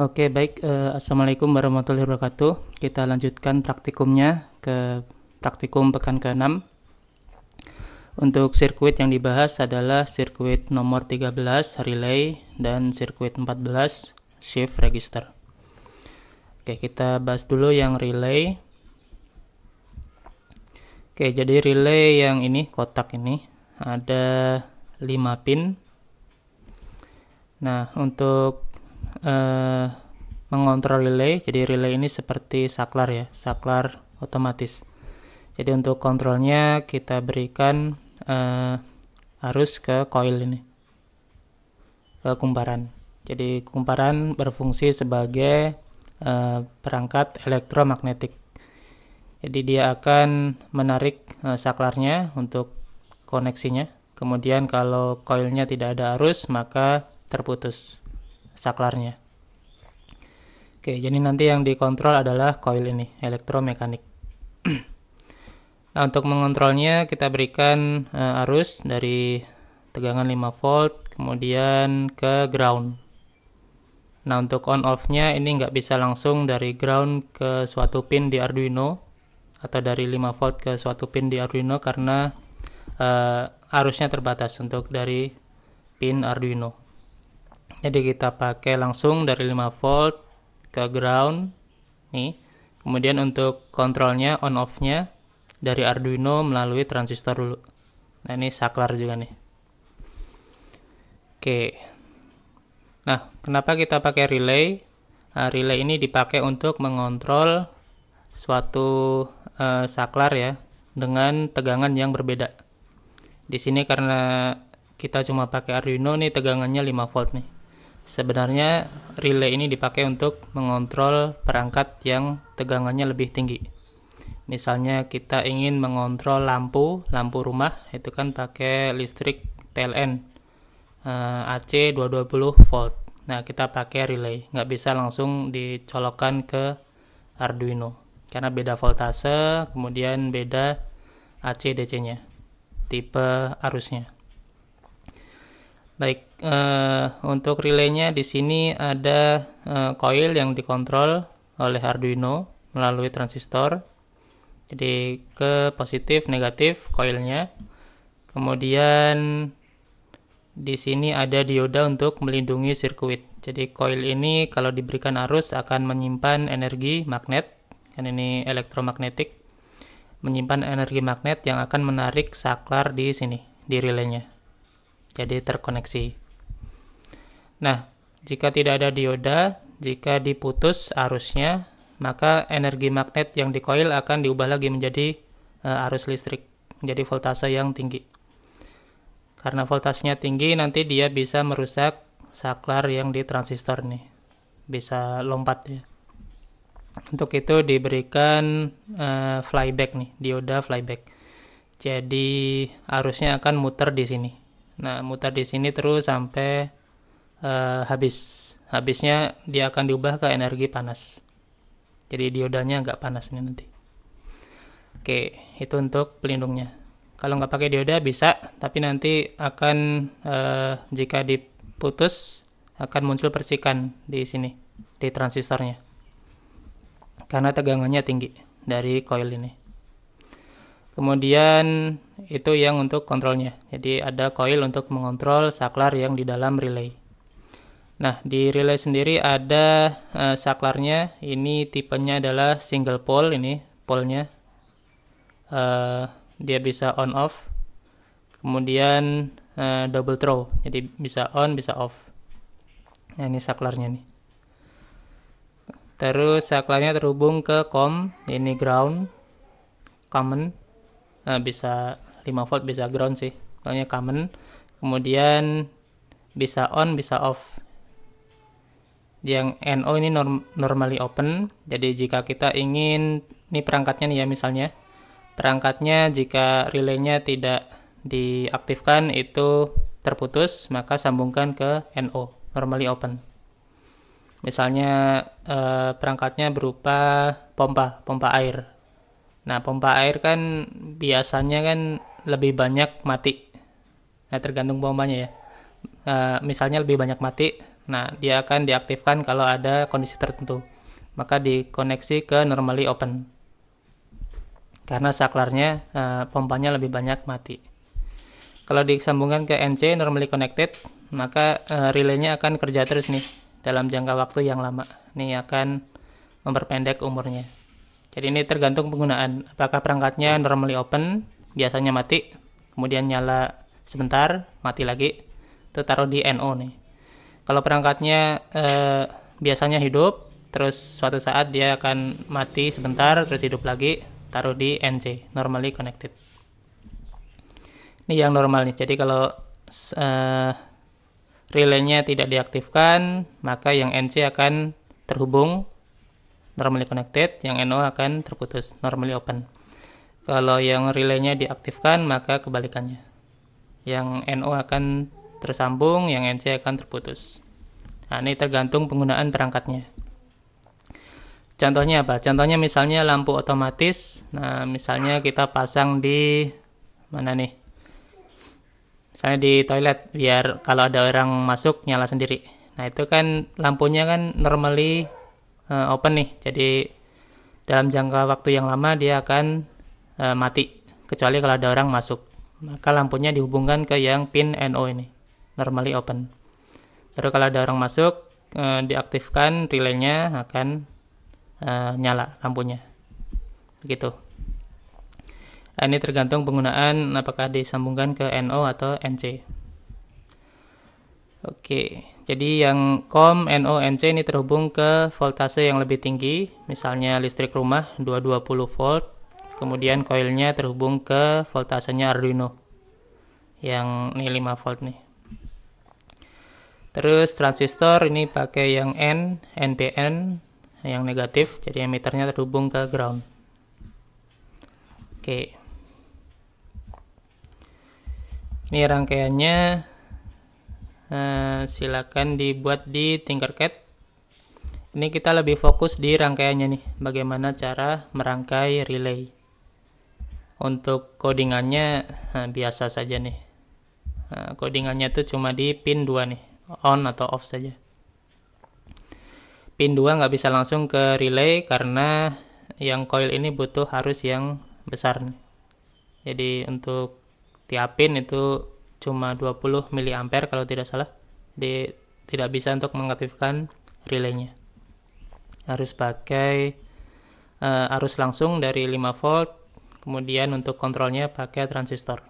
Oke, baik. Uh, Assalamualaikum warahmatullahi wabarakatuh. Kita lanjutkan praktikumnya ke praktikum pekan ke-6. Untuk sirkuit yang dibahas adalah sirkuit nomor 13 relay dan sirkuit 14 shift register. Oke, kita bahas dulu yang relay. Oke, jadi relay yang ini kotak ini ada 5 pin. Nah, untuk uh, mengontrol relay, jadi relay ini seperti saklar ya, saklar otomatis. Jadi untuk kontrolnya kita berikan uh, arus ke coil ini, ke kumparan. Jadi kumparan berfungsi sebagai uh, perangkat elektromagnetik. Jadi dia akan menarik uh, saklarnya untuk koneksinya. Kemudian kalau koilnya tidak ada arus maka terputus saklarnya. Oke, jadi nanti yang dikontrol adalah coil ini, elektromekanik. nah, untuk mengontrolnya kita berikan uh, arus dari tegangan 5 volt kemudian ke ground. Nah, untuk on off-nya ini nggak bisa langsung dari ground ke suatu pin di Arduino atau dari 5 volt ke suatu pin di Arduino karena uh, arusnya terbatas untuk dari pin Arduino jadi kita pakai langsung dari 5 volt ke ground nih. Kemudian untuk kontrolnya on off nya dari Arduino melalui transistor dulu. Nah ini saklar juga nih. Oke. Nah kenapa kita pakai relay? Nah, relay ini dipakai untuk mengontrol suatu uh, saklar ya dengan tegangan yang berbeda. Di sini karena kita cuma pakai Arduino nih tegangannya 5 volt nih Sebenarnya relay ini dipakai untuk mengontrol perangkat yang tegangannya lebih tinggi. Misalnya kita ingin mengontrol lampu, lampu rumah itu kan pakai listrik PLN uh, AC 220 volt. Nah kita pakai relay, nggak bisa langsung dicolokkan ke Arduino karena beda voltase, kemudian beda AC DC-nya, tipe arusnya. Baik, uh, untuk relaynya di sini ada uh, coil yang dikontrol oleh Arduino melalui transistor. Jadi ke positif, negatif coilnya. Kemudian di sini ada dioda untuk melindungi sirkuit. Jadi coil ini kalau diberikan arus akan menyimpan energi magnet, kan ini elektromagnetik, menyimpan energi magnet yang akan menarik saklar di sini di relaynya jadi terkoneksi. Nah, jika tidak ada dioda, jika diputus arusnya, maka energi magnet yang di coil akan diubah lagi menjadi uh, arus listrik, menjadi voltase yang tinggi. Karena voltasenya tinggi, nanti dia bisa merusak saklar yang di transistor nih. Bisa lompat ya. Untuk itu diberikan uh, flyback nih, dioda flyback. Jadi arusnya akan muter di sini. Nah, muter di sini terus sampai uh, habis. Habisnya dia akan diubah ke energi panas. Jadi diodanya nggak panas ini nanti. Oke, itu untuk pelindungnya. Kalau nggak pakai dioda bisa, tapi nanti akan uh, jika diputus akan muncul percikan di sini di transistornya. Karena tegangannya tinggi dari coil ini. Kemudian itu yang untuk kontrolnya. Jadi ada coil untuk mengontrol saklar yang di dalam relay. Nah, di relay sendiri ada uh, saklarnya. Ini tipenya adalah single pole ini, pole-nya. Uh, dia bisa on off. Kemudian uh, double throw. Jadi bisa on, bisa off. Nah, ini saklarnya nih. Terus saklarnya terhubung ke COM, ini ground, common uh, bisa 5 volt bisa ground sih pokoknya common kemudian bisa on bisa off yang NO ini norm normally open jadi jika kita ingin ini perangkatnya nih ya misalnya perangkatnya jika relaynya tidak diaktifkan itu terputus maka sambungkan ke NO normally open misalnya eh, perangkatnya berupa pompa pompa air Nah, pompa air kan biasanya kan lebih banyak mati. Nah, tergantung pompanya ya. Uh, misalnya lebih banyak mati, Nah, dia akan diaktifkan kalau ada kondisi tertentu. Maka dikoneksi ke normally open. Karena saklarnya uh, pompanya lebih banyak mati. Kalau disambungkan ke NC normally connected, maka uh, relaynya akan kerja terus nih dalam jangka waktu yang lama. Ini akan memperpendek umurnya. Jadi ini tergantung penggunaan. Apakah perangkatnya normally open, biasanya mati, kemudian nyala sebentar, mati lagi, itu taruh di NO nih. Kalau perangkatnya eh, biasanya hidup, terus suatu saat dia akan mati sebentar, terus hidup lagi, taruh di NC, normally connected. Ini yang normal nih. Jadi kalau eh, relaynya tidak diaktifkan, maka yang NC akan terhubung normally connected, yang NO akan terputus, normally open. Kalau yang relaynya diaktifkan, maka kebalikannya. Yang NO akan tersambung, yang NC akan terputus. Nah, ini tergantung penggunaan perangkatnya. Contohnya apa? Contohnya misalnya lampu otomatis. Nah, misalnya kita pasang di mana nih? Misalnya di toilet biar kalau ada orang masuk nyala sendiri. Nah, itu kan lampunya kan normally uh, open nih jadi dalam jangka waktu yang lama dia akan uh, mati kecuali kalau ada orang masuk maka lampunya dihubungkan ke yang pin NO ini normally open. Baru kalau ada orang masuk uh, diaktifkan relaynya akan uh, nyala lampunya. Begitu. Nah, ini tergantung penggunaan apakah disambungkan ke NO atau NC Oke, jadi yang COM, NO, NC ini terhubung ke voltase yang lebih tinggi, misalnya listrik rumah 220 volt, kemudian koilnya terhubung ke voltasenya Arduino yang ini 5 volt nih. Terus transistor ini pakai yang N, NPN yang negatif, jadi emitternya terhubung ke ground. Oke. Ini rangkaiannya. Eh, silakan dibuat di Tinkercad ini kita lebih fokus di rangkaiannya nih bagaimana cara merangkai relay. Untuk codingannya nah, biasa saja nih. Nah, codingannya tuh cuma di pin 2 nih on atau off saja. Pin 2 nggak bisa langsung ke relay karena yang coil ini butuh harus yang besar jadi untuk tiap pin itu cuma 20 mA kalau tidak salah. Jadi tidak bisa untuk mengaktifkan relaynya. Harus pakai uh, arus langsung dari 5 volt kemudian untuk kontrolnya pakai transistor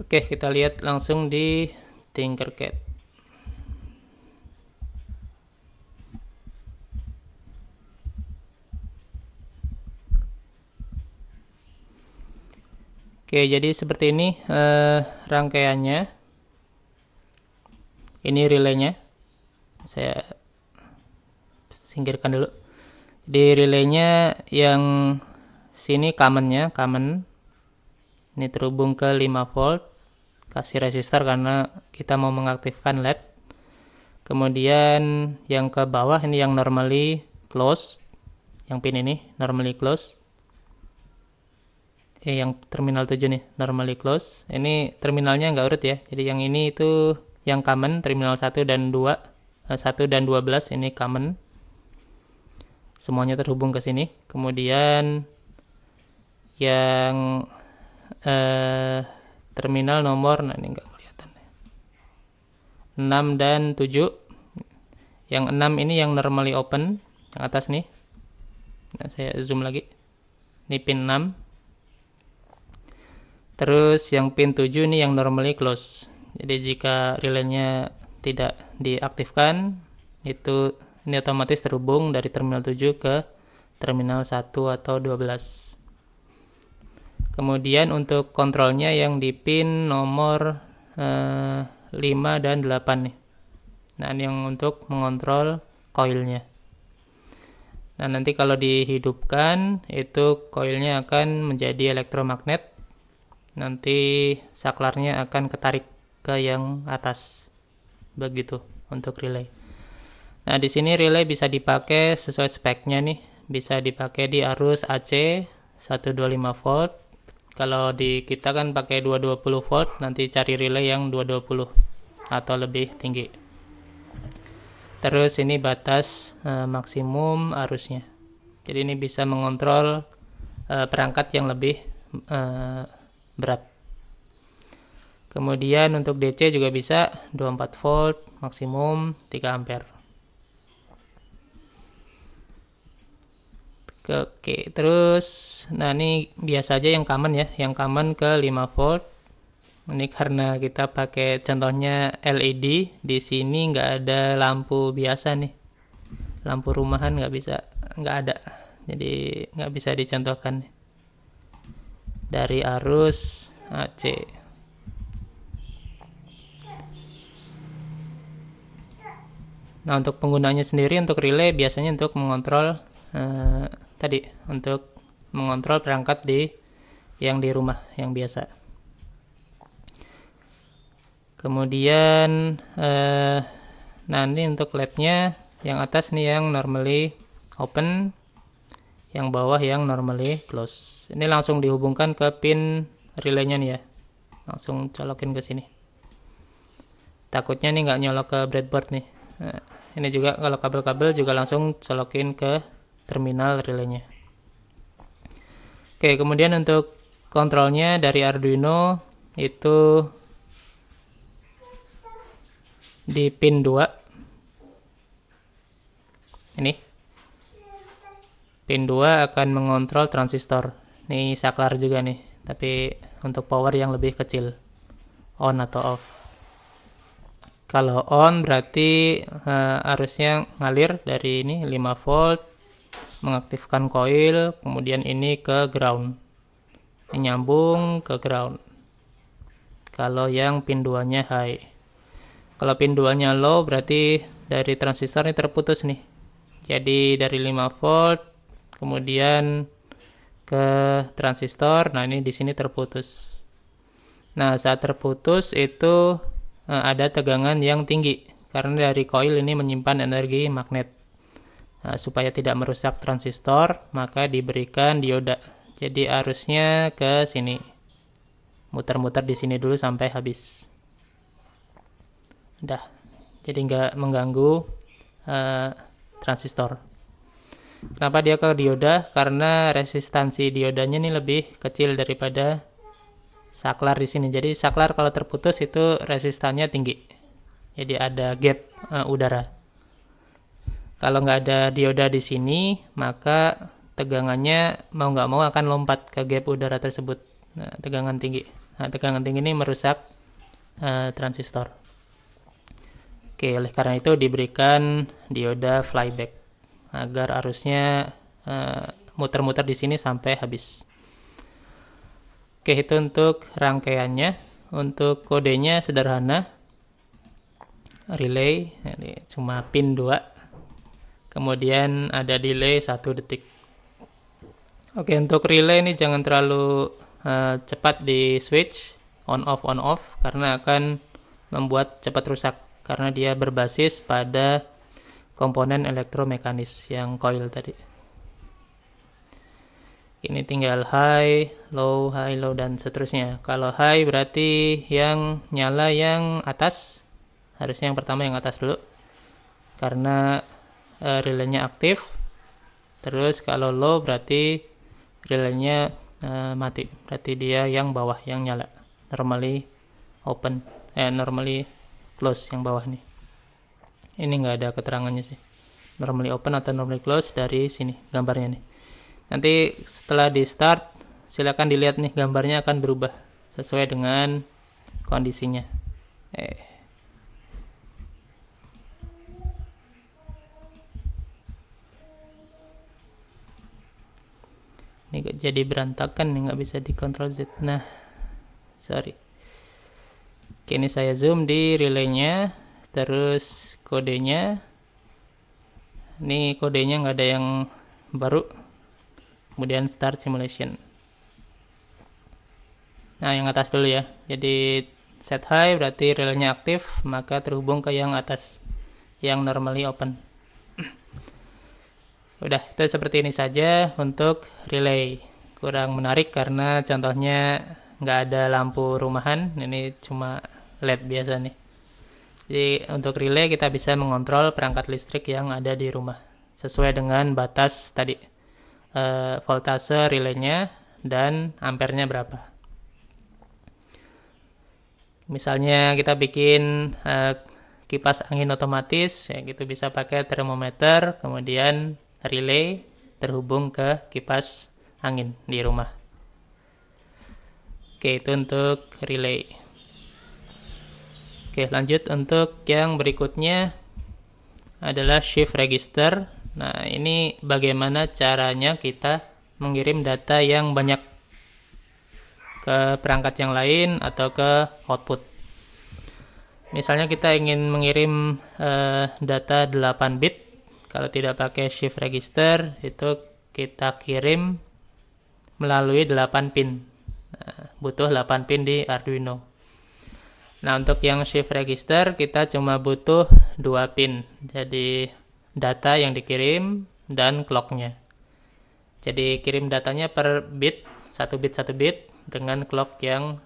oke kita lihat langsung di Tinkercad Oke, jadi seperti ini eh, rangkaiannya. Ini relaynya. Saya singkirkan dulu. Di relaynya yang sini commonnya, common. Ini terhubung ke 5 volt. Kasih resistor karena kita mau mengaktifkan LED. Kemudian yang ke bawah ini yang normally close. Yang pin ini normally close ya yang terminal 7 nih normally close ini terminalnya nggak urut ya jadi yang ini itu yang common terminal 1 dan 2 1 eh, dan 12 ini common semuanya terhubung ke sini kemudian yang eh, terminal nomor nah ini nggak kelihatan 6 dan 7 yang 6 ini yang normally open yang atas nih. Nah, saya zoom lagi. Ini pin 6 Terus yang pin 7 ini yang normally close. Jadi jika relaynya tidak diaktifkan, itu ini otomatis terhubung dari terminal 7 ke terminal 1 atau 12. Kemudian untuk kontrolnya yang di pin nomor eh, 5 dan 8 nih. Nah, ini yang untuk mengontrol koilnya. Nah, nanti kalau dihidupkan, itu koilnya akan menjadi elektromagnet. Nanti saklarnya akan ketarik ke yang atas. Begitu untuk relay. Nah di sini relay bisa dipakai sesuai speknya nih. Bisa dipakai di arus AC 125 volt kalau di kita kan pakai 220 volt nanti cari relay yang 220 atau lebih tinggi. Terus ini batas uh, maksimum arusnya. Jadi ini bisa mengontrol uh, perangkat yang lebih uh, berat. Kemudian untuk DC juga bisa 24 volt maksimum 3 ampere Oke, terus nah ini biasa aja yang common ya, yang common ke 5 volt. Ini karena kita pakai contohnya LED, di sini nggak ada lampu biasa nih. Lampu rumahan nggak bisa, nggak ada. Jadi nggak bisa dicontohkan. Dari arus AC. Nah, untuk penggunanya sendiri untuk relay biasanya untuk mengontrol uh, tadi untuk mengontrol perangkat di yang di rumah yang biasa. Kemudian eh, nanti untuk LED-nya yang atas nih yang normally open, yang bawah yang normally close. Ini langsung dihubungkan ke pin relaynya nih ya. Langsung colokin ke sini. Takutnya nih nggak nyolok ke breadboard nih. Nah, ini juga kalau kabel-kabel juga langsung colokin ke terminal relaynya. Oke, kemudian untuk kontrolnya dari Arduino itu di pin 2. Ini. Pin 2 akan mengontrol transistor. Ini saklar juga nih, tapi untuk power yang lebih kecil. On atau off. Kalau on berarti uh, arusnya ngalir dari ini 5 volt mengaktifkan coil kemudian ini ke ground. Nyambung ke ground. Kalau yang pin 2 nya high. Kalau pin 2 nya low berarti dari transistor ini terputus nih. Jadi dari 5 volt kemudian ke transistor nah ini di sini terputus. Nah saat terputus itu eh, ada tegangan yang tinggi karena dari coil ini menyimpan energi magnet Nah, supaya tidak merusak transistor, maka diberikan dioda. Jadi arusnya ke sini. Muter-muter di sini dulu sampai habis. Udah. Jadi nggak mengganggu uh, transistor. Kenapa dia ke dioda? Karena resistansi diodanya ini lebih kecil daripada saklar di sini. Jadi saklar kalau terputus itu resistannya tinggi. Jadi ada gap uh, udara. Kalau nggak ada dioda di sini, maka tegangannya mau nggak mau akan lompat ke gap udara tersebut. Nah, tegangan tinggi. Nah, tegangan tinggi ini merusak uh, transistor. Oke, oleh karena itu diberikan dioda flyback agar arusnya eh, muter-muter di sini sampai habis. Oke, itu untuk rangkaiannya. Untuk kodenya sederhana. Relay, ini cuma pin 2 kemudian ada delay satu detik oke untuk relay ini jangan terlalu uh, cepat di switch on off on off karena akan membuat cepat rusak karena dia berbasis pada komponen elektromekanis yang coil tadi ini tinggal high, low, high, low dan seterusnya. Kalau high berarti yang nyala yang atas, harusnya yang pertama yang atas dulu. Karena uh, relaynya aktif. Terus kalau low berarti relaynya uh, mati. Berarti dia yang bawah yang nyala. Normally open eh normally close yang bawah nih. Ini nggak ada keterangannya sih. Normally open atau normally close dari sini gambarnya nih. Nanti setelah di start silakan dilihat nih gambarnya akan berubah sesuai dengan kondisinya. Eh ini gak jadi berantakan nih nggak bisa dikontrol Z. Nah sorry. Oke ini saya zoom di relaynya terus kodenya. Ini kodenya nggak ada yang baru. Kemudian start simulation. Nah yang atas dulu ya. Jadi set high berarti relaynya aktif maka terhubung ke yang atas yang normally open Udah, itu seperti ini saja untuk relay. Kurang menarik karena contohnya nggak ada lampu rumahan, ini cuma LED biasa nih. Jadi untuk relay kita bisa mengontrol perangkat listrik yang ada di rumah sesuai dengan batas tadi e, voltase relaynya dan ampernya berapa. Misalnya kita bikin e, kipas angin otomatis ya gitu bisa pakai termometer kemudian relay terhubung ke kipas angin di rumah. Oke, itu untuk relay. Oke, lanjut untuk yang berikutnya adalah shift register. Nah, ini bagaimana caranya kita mengirim data yang banyak ke perangkat yang lain atau ke output. Misalnya kita ingin mengirim uh, data 8 bit, kalau tidak pakai shift register itu kita kirim melalui 8 pin. Nah, butuh 8 pin di Arduino. Nah, untuk yang shift register kita cuma butuh dua pin. Jadi data yang dikirim dan clocknya. Jadi kirim datanya per bit, satu bit satu bit dengan clock yang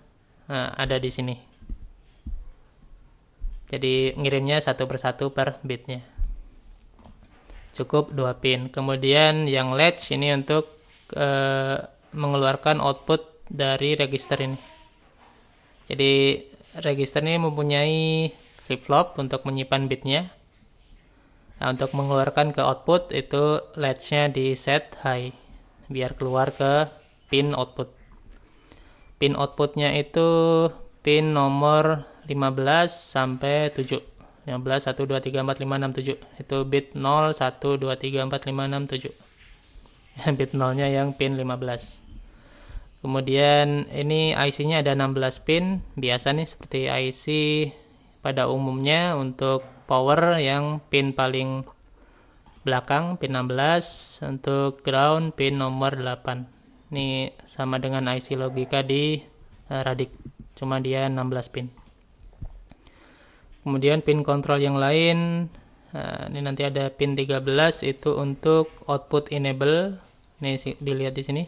uh, ada di sini. Jadi ngirimnya satu persatu per bitnya. Cukup dua pin. Kemudian yang latch ini untuk uh, mengeluarkan output dari register ini. Jadi register ini mempunyai flip-flop untuk menyimpan bitnya. Nah, untuk mengeluarkan ke output itu latch-nya di set high biar keluar ke pin output. Pin outputnya itu pin nomor 15 sampai 7. 15 1 2 3 4 5 6 7. Itu bit 0 1 2 3 4 5 6 7. bit 0-nya yang pin 15. Kemudian ini IC-nya ada 16 pin, biasa nih seperti IC pada umumnya untuk power yang pin paling belakang pin 16, untuk ground pin nomor 8. Ini sama dengan IC logika di uh, Radix, cuma dia 16 pin. Kemudian pin kontrol yang lain, uh, ini nanti ada pin 13 itu untuk output enable. Nih dilihat di sini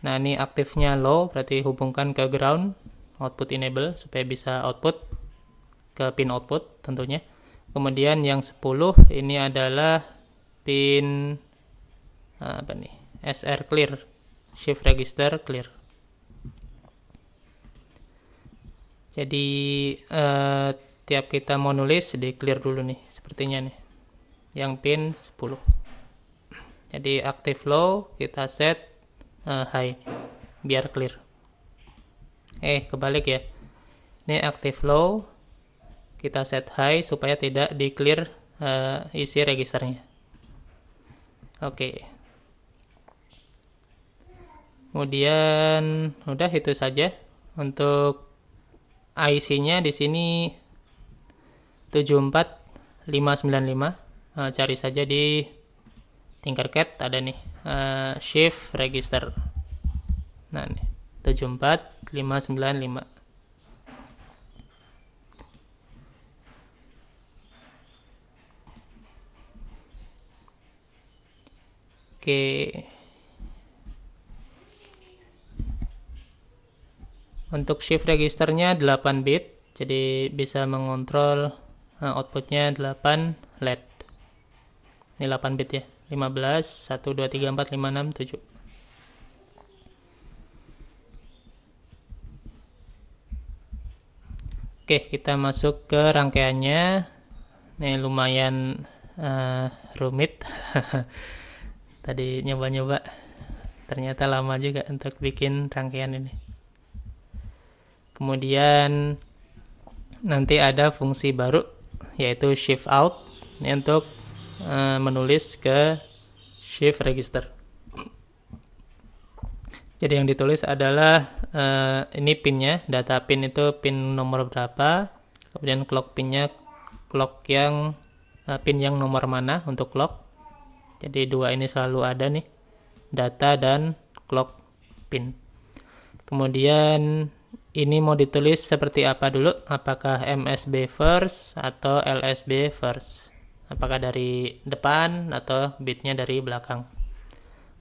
Nah, ini aktifnya low, berarti hubungkan ke ground, output enable, supaya bisa output ke pin output tentunya. Kemudian yang 10 ini adalah pin apa nih? SR clear, shift register clear. Jadi eh, tiap kita mau nulis di clear dulu nih, sepertinya nih. Yang pin 10. Jadi aktif low kita set uh, high biar clear eh kebalik ya ini active low kita set high supaya tidak di clear uh, isi registernya oke okay. kemudian udah itu saja untuk IC nya di sini 74595 uh, cari saja di Tinkercad ada nih. Uh, shift register. Nah nih. 74595 oke untuk shift registernya 8 bit jadi bisa mengontrol uh, outputnya 8 LED ini 8 bit ya 15 1 2 3 4 5 6 7 Oke, kita masuk ke rangkaiannya. Ini lumayan uh, rumit. Tadi nyoba-nyoba, ternyata lama juga untuk bikin rangkaian ini. Kemudian nanti ada fungsi baru yaitu shift out. Ini untuk Eh, menulis ke shift register. Jadi yang ditulis adalah uh, ini pinnya, data pin itu pin nomor berapa, kemudian clock pinnya clock yang uh, pin yang nomor mana untuk clock. Jadi dua ini selalu ada nih, data dan clock pin. Kemudian ini mau ditulis seperti apa dulu? Apakah MSB first atau LSB first? apakah dari depan atau bitnya dari belakang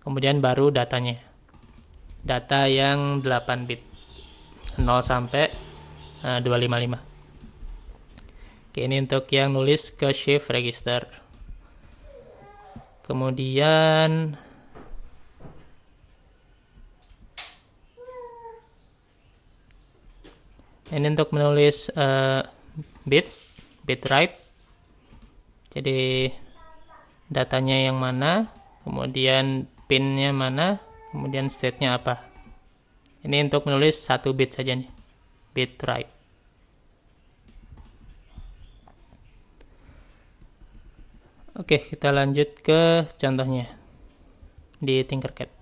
kemudian baru datanya data yang 8 bit 0 sampai uh, 255 Oke, ini untuk yang nulis ke shift register. Kemudian ini untuk menulis uh, bit, bit write. Jadi datanya yang mana, kemudian pinnya mana, kemudian state-nya apa. Ini untuk menulis satu bit saja nih, bit write. Oke, kita lanjut ke contohnya di Tinkercad.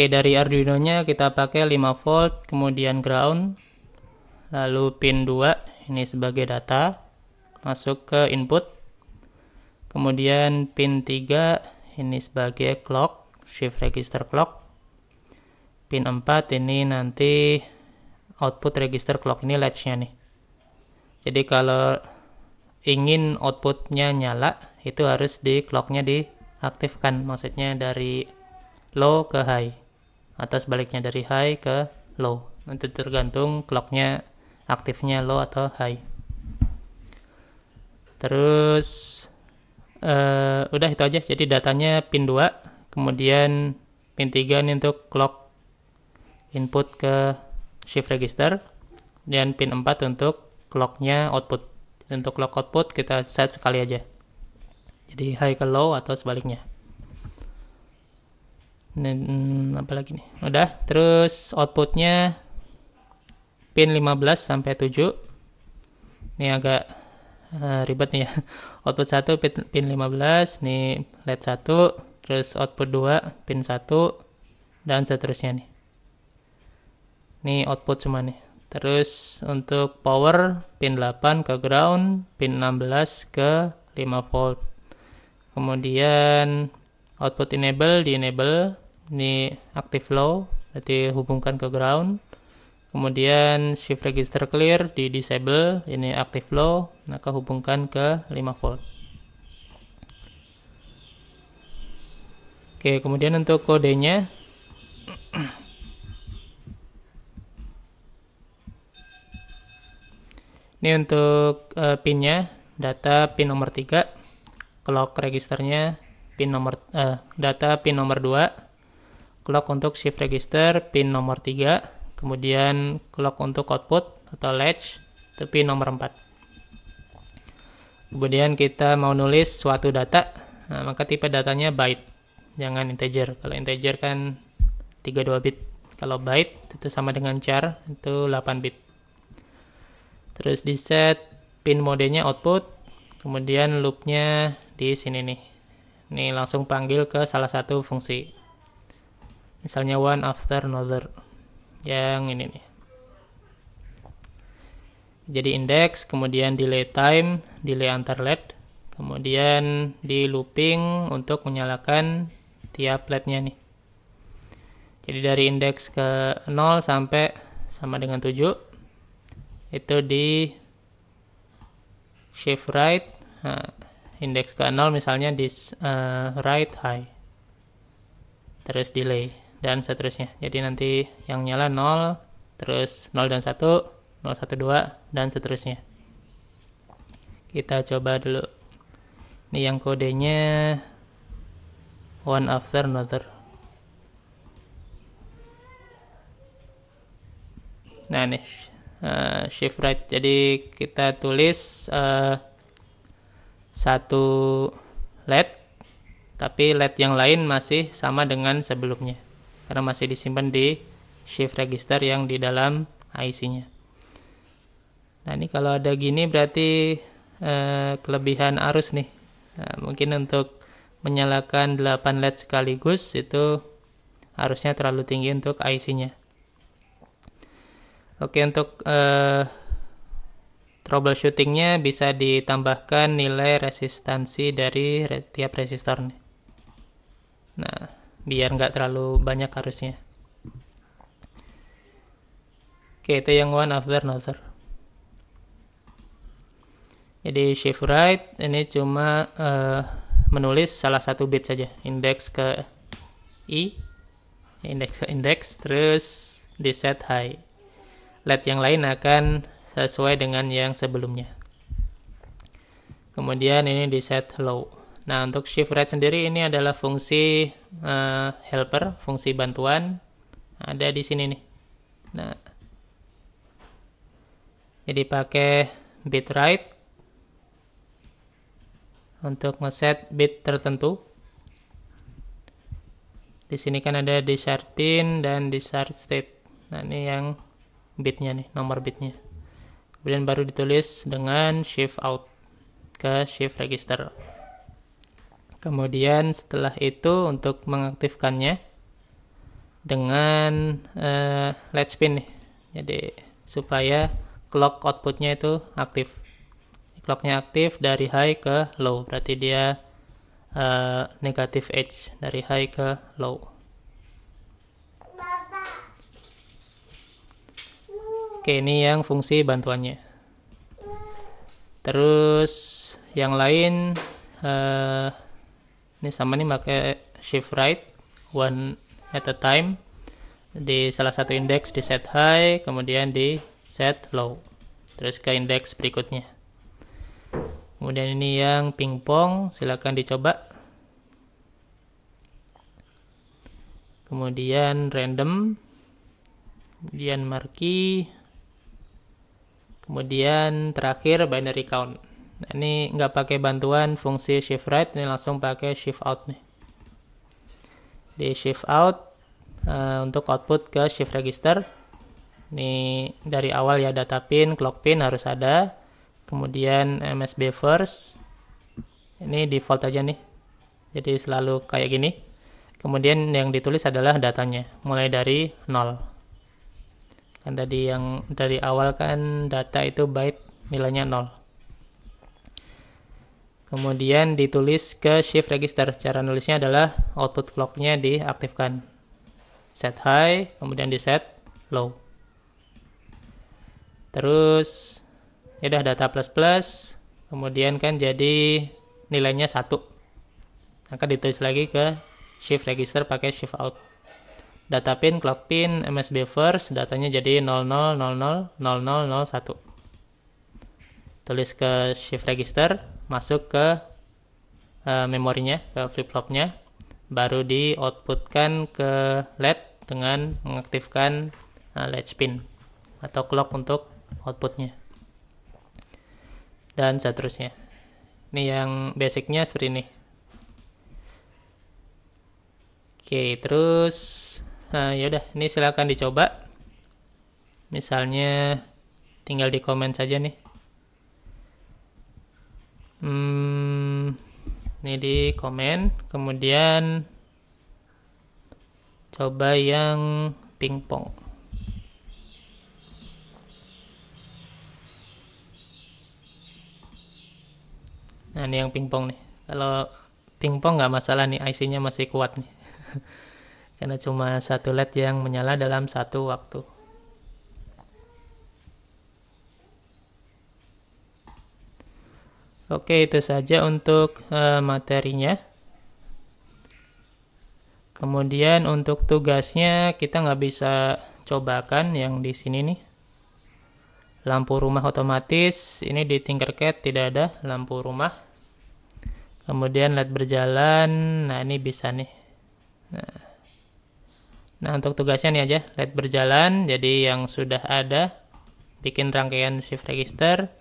Oke, dari Arduino-nya kita pakai 5 volt, kemudian ground, lalu pin 2 ini sebagai data masuk ke input. Kemudian pin 3 ini sebagai clock shift register clock. Pin 4 ini nanti output register clock ini latch-nya nih. Jadi kalau ingin outputnya nyala itu harus di clocknya diaktifkan maksudnya dari low ke high atau sebaliknya dari high ke low. Nanti tergantung clocknya aktifnya low atau high. Terus uh, udah itu aja. Jadi datanya pin 2 kemudian pin 3 ini untuk clock input ke shift register dan pin 4 untuk clocknya output. Untuk clock output kita set sekali aja. Jadi high ke low atau sebaliknya dan apa lagi nih? Udah terus outputnya pin 15 sampai 7 ini agak uh, ribet nih ya. Output 1 pin, pin 15 nih led 1 terus output 2 pin 1 dan seterusnya nih. Ini output semua nih. Terus untuk power pin 8 ke ground pin 16 ke 5 volt. Kemudian output enable di enable ini active low berarti hubungkan ke ground. Kemudian shift register clear di disable ini active low maka hubungkan ke 5 volt. Oke kemudian untuk kodenya. Ini untuk uh, pinnya data pin nomor 3 clock registernya pin nomor uh, data pin nomor 2 clock untuk shift register pin nomor 3 kemudian clock untuk output atau latch itu pin nomor 4 kemudian kita mau nulis suatu data. Nah, maka tipe datanya byte. Jangan integer. Kalau integer kan 32 bit. Kalau byte itu sama dengan char itu 8 bit. Terus di set pin modenya output. Kemudian loopnya di sini nih. Ini langsung panggil ke salah satu fungsi misalnya one after another. Yang ini nih. Jadi index kemudian delay time delay antar led kemudian di looping untuk menyalakan tiap lednya nih. Jadi dari indeks ke 0 sampai sama dengan 7 itu di shift right nah, indeks ke 0 misalnya di uh, right high. Terus delay dan seterusnya. Jadi nanti yang nyala 0, terus 0 dan 1, 0, 1, 2, dan seterusnya. Kita coba dulu. Ini yang kodenya one after another. Nah nih, uh, shift right. Jadi kita tulis uh, satu LED, tapi LED yang lain masih sama dengan sebelumnya karena masih disimpan di shift register yang di dalam IC-nya. Nah ini kalau ada gini berarti eh, kelebihan arus nih. Nah, mungkin untuk menyalakan 8 LED sekaligus itu harusnya terlalu tinggi untuk IC-nya. Oke untuk eh, troubleshootingnya bisa ditambahkan nilai resistansi dari tiap resistor nih. Nah biar nggak terlalu banyak harusnya. Oke itu yang one after another. Jadi shift right ini cuma uh, menulis salah satu bit saja. Index ke i index ke index terus di set high. LED yang lain akan sesuai dengan yang sebelumnya. Kemudian ini di set low nah untuk shift right sendiri ini adalah fungsi uh, helper fungsi bantuan ada di sini nih nah jadi pakai bit right untuk ngeset bit tertentu. Di sini kan ada desired pin dan desired state. Nah, ini yang bitnya nih, nomor bitnya. Kemudian baru ditulis dengan shift out ke shift register. Kemudian setelah itu untuk mengaktifkannya dengan uh, latch pin nih. Jadi supaya clock outputnya itu aktif. Clocknya aktif dari high ke low. Berarti dia uh, negatif edge dari high ke low. Oke ini yang fungsi bantuannya. Terus yang lain uh, ini sama nih pakai shift right one at a time. Di salah satu indeks di set high kemudian di set low. Terus ke indeks berikutnya. Kemudian ini yang pingpong silahkan dicoba. Kemudian random kemudian marquee kemudian terakhir binary count nah, ini nggak pakai bantuan fungsi shift right ini langsung pakai shift out nih. Di shift out uh, untuk output ke shift register. Ini dari awal ya data pin clock pin harus ada. Kemudian MSB first. Ini default aja nih. Jadi selalu kayak gini. Kemudian yang ditulis adalah datanya mulai dari 0 kan tadi yang dari awal kan data itu byte nilainya 0 kemudian ditulis ke shift register. Cara nulisnya adalah output clocknya diaktifkan. Set high kemudian di set low. Terus ya udah data plus plus kemudian kan jadi nilainya satu. Maka ditulis lagi ke shift register pakai shift out. Data pin clock pin MSB first datanya jadi 00000001 tulis ke shift register masuk ke uh, memorinya ke flip flopnya baru di outputkan ke LED dengan mengaktifkan uh, latch pin atau clock untuk outputnya dan seterusnya. Ini yang basicnya seperti ini. Oke, terus nah, yaudah, ini silahkan dicoba. Misalnya tinggal di komen saja nih. Hmm, ini di komen, kemudian coba yang pingpong. Nah ini yang pingpong nih. Kalau pingpong nggak masalah nih, IC-nya masih kuat nih. Karena cuma satu LED yang menyala dalam satu waktu. Oke, itu saja untuk uh, materinya. Kemudian untuk tugasnya kita nggak bisa cobakan yang di sini nih. Lampu rumah otomatis ini di Tinkercad tidak ada lampu rumah. Kemudian LED berjalan nah ini bisa nih. Nah, nah untuk tugasnya nih aja LED berjalan jadi yang sudah ada bikin rangkaian shift register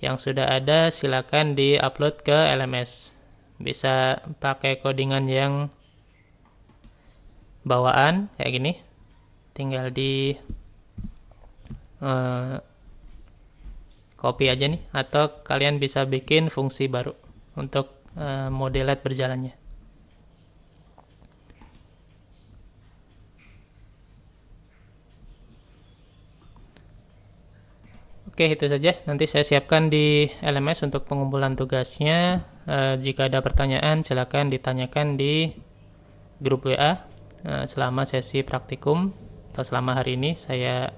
yang sudah ada silakan di upload ke LMS bisa pakai codingan yang bawaan kayak gini. Tinggal di uh, copy aja nih. Atau kalian bisa bikin fungsi baru untuk uh, berjalannya Oke itu saja nanti saya siapkan di LMS untuk pengumpulan tugasnya uh, jika ada pertanyaan silahkan ditanyakan di grup WA uh, selama sesi praktikum atau selama hari ini saya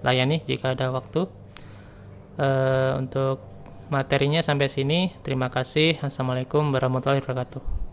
layani jika ada waktu uh, untuk materinya sampai sini. Terima kasih. Assalamualaikum warahmatullahi wabarakatuh.